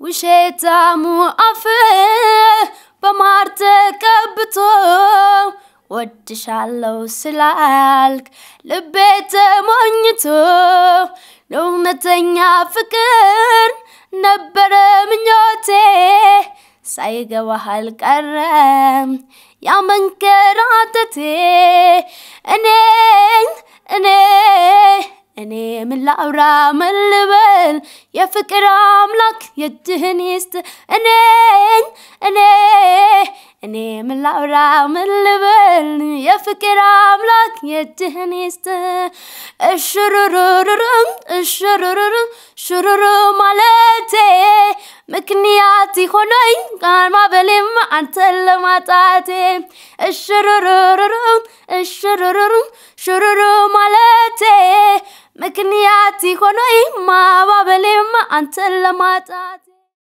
ውሸታሙ አፍ በማር ተቀብቶ ወድሻለው ስላልክ ልቤ ተሞኝቶ ለእውነተኛ ፍቅር ነበረ ምኞቴ ሳይገባህ አልቀረም ያ መንከራተቴ እኔ እኔ እኔ ምን ላውራ? ምን ልበል? የፍቅር አምላክ የእጅህን ይስጥ። እኔ እኔ እኔ ምን ላውራ? ምን ልበል? የፍቅር አምላክ የእጅህን ይስጥ። እሽሩሩሩሩ እሽሩሩሩ ሽሩሩ ማለቴ ምክንያት ሆነኝ ቃል ማበሌም አንተን ለማጣቴ። እሽሩሩሩሩ እሽሩሩሩ ሽሩሩ ማለቴ ምክንያት ሆነኝ ማባበሌም አንተን ለማጣቴ